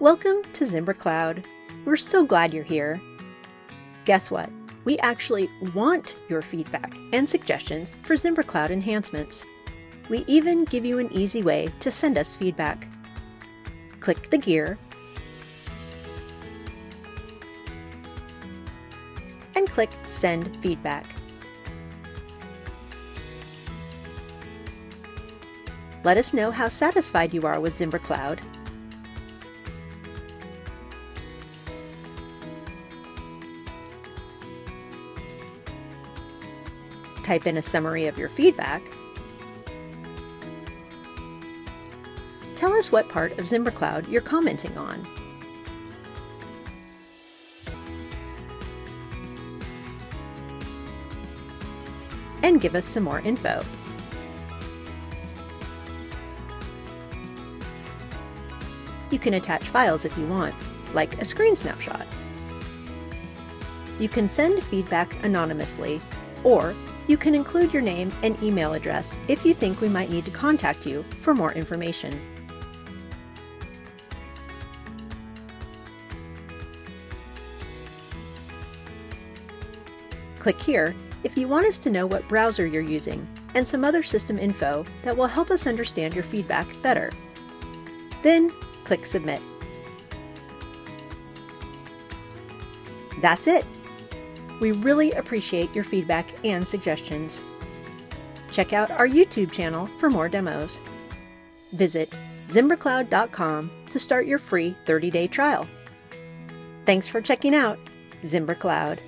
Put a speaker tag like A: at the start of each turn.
A: Welcome to Zimbra Cloud. We're so glad you're here. Guess what? We actually want your feedback and suggestions for Zimbra Cloud enhancements. We even give you an easy way to send us feedback. Click the gear and click Send Feedback. Let us know how satisfied you are with Zimbra Cloud. Type in a summary of your feedback. Tell us what part of Zimbra Cloud you're commenting on. And give us some more info. You can attach files if you want, like a screen snapshot. You can send feedback anonymously, or you can include your name and email address if you think we might need to contact you for more information. Click here if you want us to know what browser you're using and some other system info that will help us understand your feedback better. Then click Submit. That's it. We really appreciate your feedback and suggestions. Check out our YouTube channel for more demos. Visit ZimbraCloud.com to start your free 30 day trial. Thanks for checking out Zimbra Cloud.